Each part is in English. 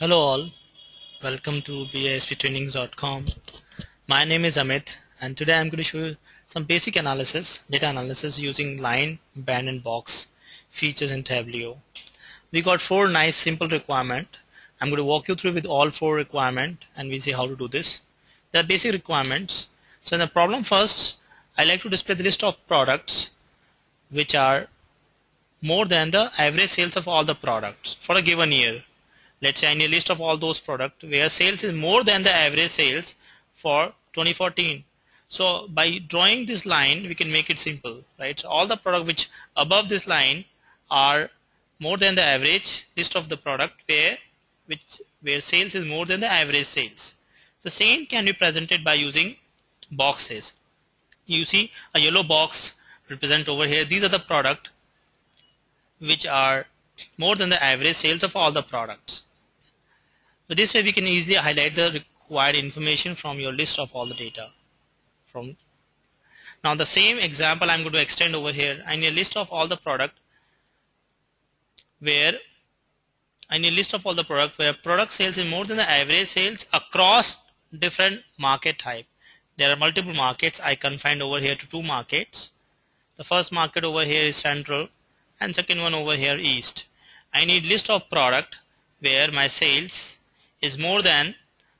Hello all, welcome to BASPtrainings.com. My name is Amit and today I'm going to show you some basic analysis, data analysis using line, band and box features in Tableau. We got four nice simple requirement. I'm going to walk you through with all four requirement and we see how to do this. There are basic requirements. So in the problem first, I like to display the list of products which are more than the average sales of all the products for a given year let's say I need a list of all those products where sales is more than the average sales for 2014 so by drawing this line we can make it simple right? So all the product which above this line are more than the average list of the product where which where sales is more than the average sales. The same can be presented by using boxes. You see a yellow box represent over here. These are the product which are more than the average sales of all the products so this way we can easily highlight the required information from your list of all the data. From Now the same example I'm going to extend over here. I need a list of all the product where I need a list of all the product where product sales is more than the average sales across different market type. There are multiple markets. I confined over here to two markets. The first market over here is central and second one over here east. I need list of product where my sales is more than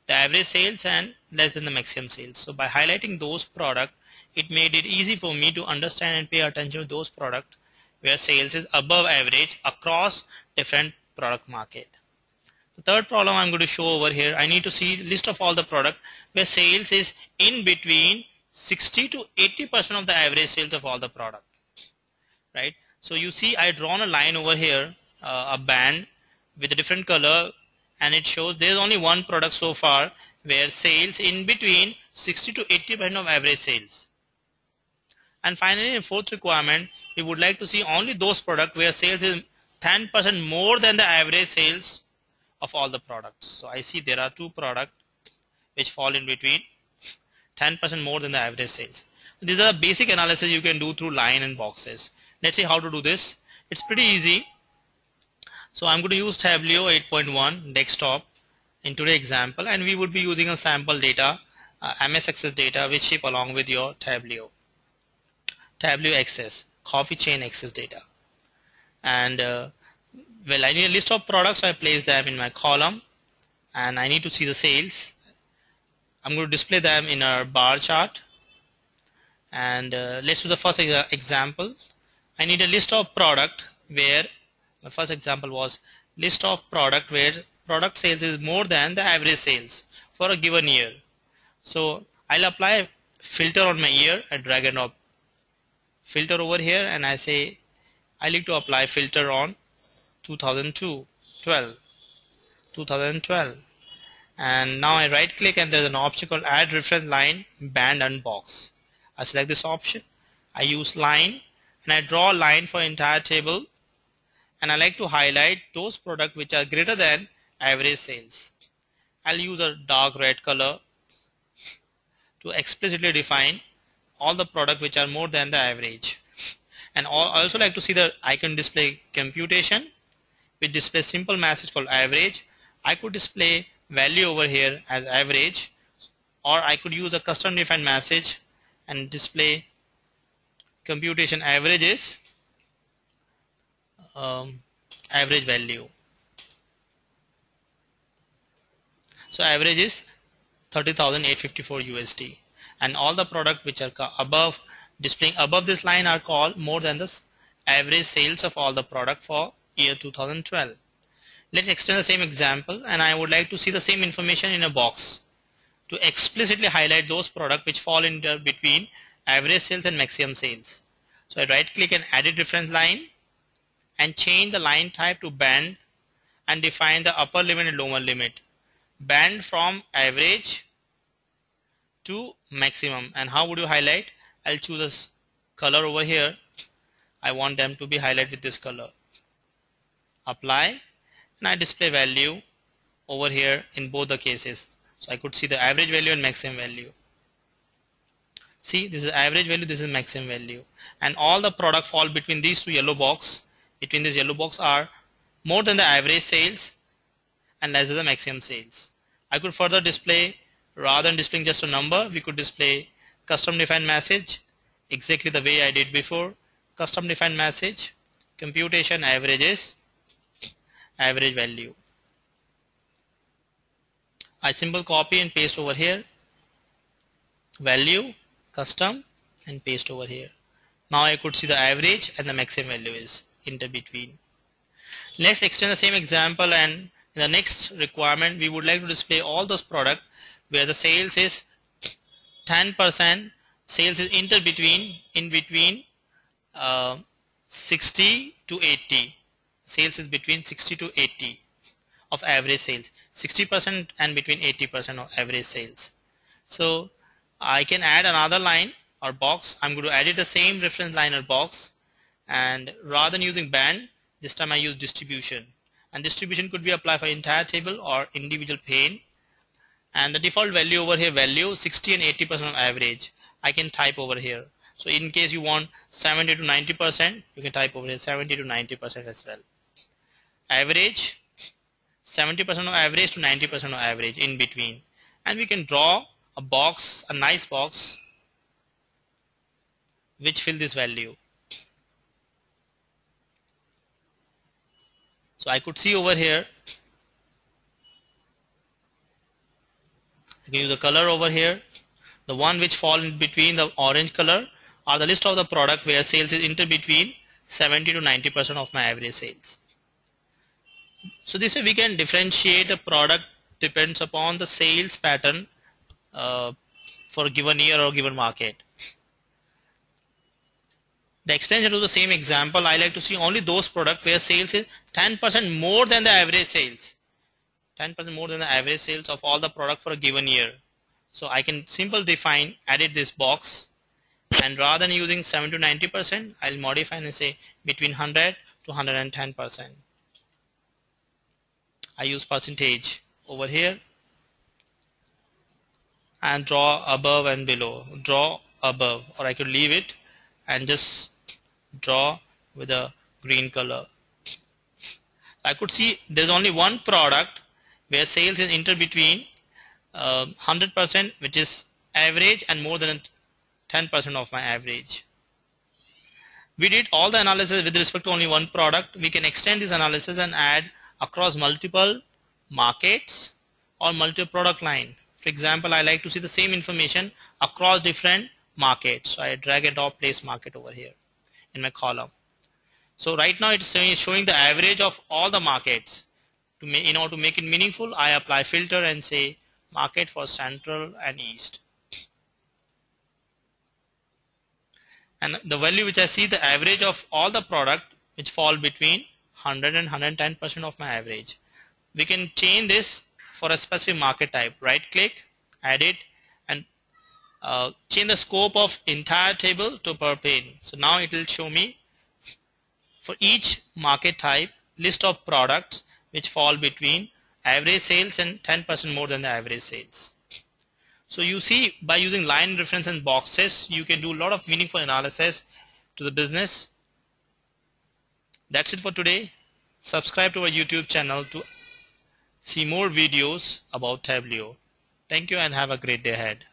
the average sales and less than the maximum sales. So by highlighting those product, it made it easy for me to understand and pay attention to those product where sales is above average across different product market. The third problem I'm going to show over here, I need to see list of all the product where sales is in between 60 to 80% of the average sales of all the product. Right? So you see I drawn a line over here, uh, a band with a different color and it shows there is only one product so far where sales in between 60 to 80 percent of average sales. And finally, in fourth requirement, we would like to see only those products where sales is 10 percent more than the average sales of all the products. So I see there are two products which fall in between 10 percent more than the average sales. These are basic analysis you can do through line and boxes. Let's see how to do this. It's pretty easy. So I'm going to use Tableau 8.1 desktop in today's example and we would be using a sample data uh, MS Access data which ship along with your Tableau. Tableau Access, coffee chain access data. And uh, well I need a list of products I place them in my column and I need to see the sales. I'm going to display them in a bar chart and uh, let's do the first example. I need a list of product where my first example was list of product where product sales is more than the average sales for a given year. So I'll apply filter on my year and drag and drop filter over here and I say I need to apply filter on 2002 12 2012 and now I right click and there's an option called add reference line band and box I select this option. I use line and I draw a line for entire table and I like to highlight those products which are greater than average sales. I'll use a dark red color to explicitly define all the products which are more than the average. And I also like to see the icon display computation which displays simple message called average. I could display value over here as average or I could use a custom defined message and display computation averages um, average value. So average is 30,854 USD and all the product which are above displaying above this line are called more than the average sales of all the product for year 2012. Let's extend the same example and I would like to see the same information in a box to explicitly highlight those products which fall in between average sales and maximum sales. So I right click and edit reference line and change the line type to band and define the upper limit and lower limit. Band from average to maximum and how would you highlight? I'll choose this color over here. I want them to be highlighted with this color. Apply and I display value over here in both the cases. So I could see the average value and maximum value. See this is average value, this is maximum value and all the product fall between these two yellow box between this yellow box are more than the average sales and less than the maximum sales. I could further display rather than displaying just a number we could display custom defined message exactly the way I did before. Custom defined message computation averages average value. I simple copy and paste over here. Value custom and paste over here. Now I could see the average and the maximum value is inter between next extend the same example and in the next requirement we would like to display all those products where the sales is 10% sales is inter between in between uh, 60 to 80 sales is between 60 to 80 of average sales. 60% and between 80% of average sales. So I can add another line or box. I'm going to edit the same reference line or box and rather than using band this time I use distribution. And distribution could be applied for entire table or individual pane. And the default value over here value 60 and 80 percent of average. I can type over here. So in case you want 70 to 90 percent you can type over here 70 to 90 percent as well. Average 70 percent of average to 90 percent of average in between. And we can draw a box a nice box which fill this value so I could see over here I can the color over here. The one which fall in between the orange color are the list of the product where sales is inter between 70 to 90 percent of my average sales. So this way we can differentiate the product depends upon the sales pattern uh, for a given year or given market. The extension to the same example, I like to see only those products where sales is 10% more than the average sales. 10% more than the average sales of all the product for a given year. So I can simple define edit this box and rather than using 7 to 90% I'll modify and say between 100 to 110%. I use percentage over here and draw above and below draw above or I could leave it and just draw with a green color I could see there's only one product where sales is inter between 100% uh, which is average and more than 10% of my average. We did all the analysis with respect to only one product. We can extend this analysis and add across multiple markets or multiple product line. For example, I like to see the same information across different markets. So I drag and drop place market over here in my column. So right now it's showing the average of all the markets. To make, in order to make it meaningful I apply filter and say market for central and east. And the value which I see the average of all the product which fall between 100 and 110 percent of my average. We can change this for a specific market type. Right click add it and uh, change the scope of entire table to per pane so now it will show me for each market type list of products which fall between average sales and 10% more than the average sales. So you see by using line reference and boxes you can do a lot of meaningful analysis to the business. That's it for today. Subscribe to our YouTube channel to see more videos about Tableau. Thank you and have a great day ahead.